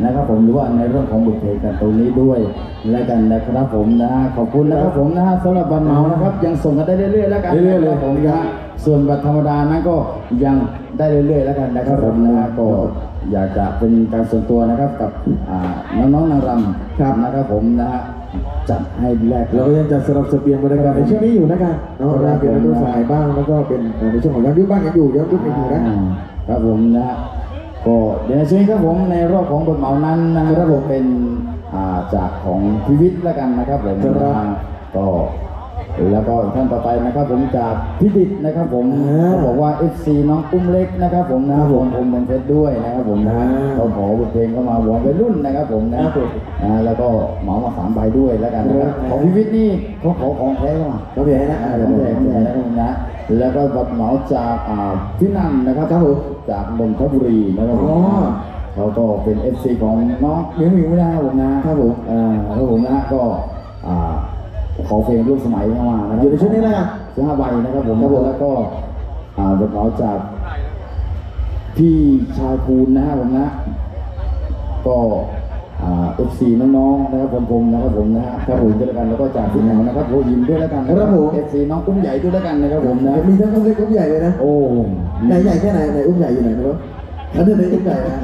แนะนำนะครับผมหรือว่าในเรื่องของบทเพลงกันตรงนี้ด้วย แล้วกันนะครับผมนะฮะขอบคุณนะครับผมนะฮะสำหรับบัตรเหมานะครับ ยังส่งกันได้เรื่อยๆแล้วกันเรื่อยๆเลยผมนะฮะส่วนบัตรธรรมดานั้นก็ยังได้เรื่อยๆแล้วกันนะครับผมนะฮะก็อยากจะเป็นการส่วนตัวนะครับกับอ่าน้องๆนางรำครับนะครับผมนะฮะจัดให้แรกเราก็ยังจะสลับเสบียงบรรยากาศในช่วงนี้อยู่นะครับเนาะเราเป็นรุ่นสายบ้างแล้วก็เป็นในช่วงของย้อนยุคบ้างยังอยู่ย้อนยุคยังอยู่นะอ่าครับผมนะฮะ ก็เดี๋ยวในช่วงนี้ครับผมในรอบของบทเหมานั้นนะครับผมเป็นอ่าจากของพิวิทย์แล้วกันนะครับผมครับนะฮะก็แล้วก็ท่านต่อไปนะครับผมจากพิดิตนะครับผมอ่าเขาบอกว่า FC น้องอุ้มเล็กนะครับผมนะครับผมผมเป็นเพชรด้วยนะครับผมนะฮะอ่าเขาขอบทเพลงเข้ามาหวงเป็นรุ่นนะครับผมนะครับผมนะแล้วก็เหมามาสามใบด้วยแล้วกันนะครับครับของพิวิทย์นี่เขาขอของแท้เข้ามาเขาเบียร์นะอ่าผมแจกแจกนะครับผมนะ แล้วก็บัตรเหมาจากอ่าพี่นันนะครับครับผมจากนนทบุรีนะครับผมอ๋อ เขาก็เป็น FC ของน้องหมิวหมิวนะครับผมนะครับผมอ่าครับผมนะก็อ่าขอเพลงร่วมสมัยเข้ามานะครัอยู่ในชุดนี้แล้วกันสิบห้าใบนะครับผมครับผม แล้วก็อ่าบัตรเหมาจากพี่ชายคูณนะครับผมนะ ก็ FC น้องๆนะครับผมผมนะครับผมนะฮะครับผมด้วยแล้วกันแล้วก็จากพี่แหนวนะครับโรยินด้วยแล้วกันนะครับผม FC น้องอุ้มใหญ่ด้วยแล้วกันนะครับผมนะมีทั้งอุ้มเล็กอุ้มใหญ่เลยนะโอ้ไหนใหญ่แค่ไหนไหนอุ้มใหญ่อยู่ไหนไม่รู้อันนี้ไหนอุ้มใหญ่นะ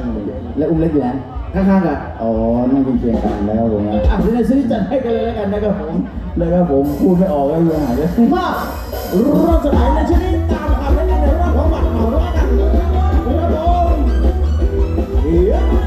และอุ้มเล็กอยู่ไหนข้างๆกันอ๋อนั่งเคียงๆกันนะครับผมนะอะในซื้อจัดให้กันเลยแล้วกันนะครับผมเลยครับผมพูดไม่ออกแล้วยังหายเลยมาเราจะไหนในชนิดตามความเป็นในเรื่องของบัตรเหมาแล้วกันครับผมเดี๋ยว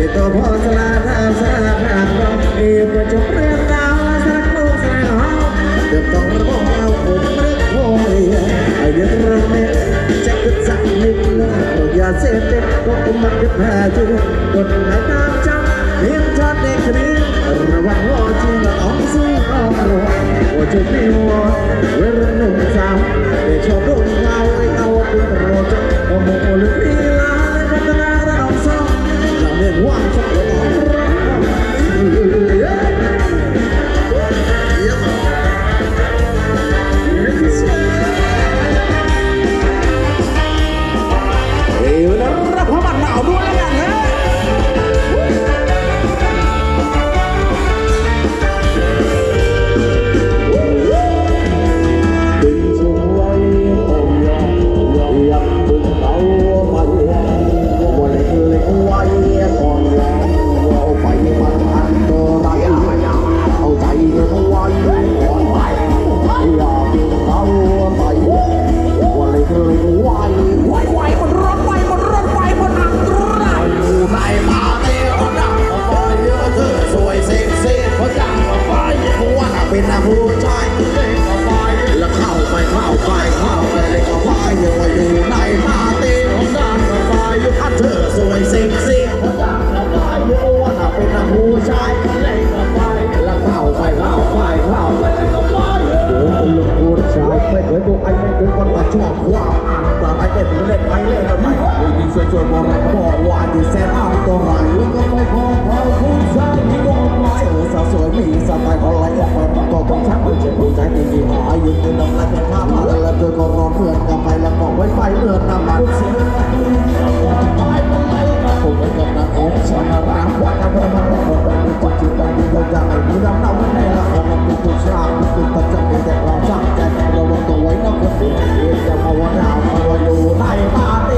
เวทตัวพ่อสลาดาวสลา เป็นนางผู้ชายเล่นมาไฟแล้วเข้าไปเข้าไปเข้าไปเล่นมาไฟเยอะอยู่ในมาเต้คนดังมาไฟอยู่อันเธอสวยเซ็กซี่คนดังมาไฟเพราะว่าเป็นนางผู้ชายเล่นมาไฟแล้วเข้าไปเข้าไปเข้าไปเล่นมาไฟโอ้คนลุกผู้ชายไม่เคยตัวไอ้ไม่เคยคนมาชอบความอ่านแต่ไอ้เด็กเล่นไปเล่น สวยๆโบราณบอกว่าที่แสนอ่านตัวไรแล้วก็ไม่พอเขาคุณชายที่โดนไม้เออสาวสวยมีสไตล์อะไรออกไปประกอบกับชักไม่ใช่ผู้ชายที่มีหายยืนในลำลายเป็นภาพมาแล้วเธอก็รอเพื่อนกลับไปแล้วบอกไว้ไฟเมื่อนำมันเสียผมไปกับนางเอกชนะรักว่ากันมาว่าเป็นจิตใจที่เราจะไม่มีดำดำในละครมันเป็นผู้ายเป็นประจำเป็นแต่เราสร้างใจระวังตัวไว้นะคนอื่นจะมาว่าดาวมาอยู่ในมาเ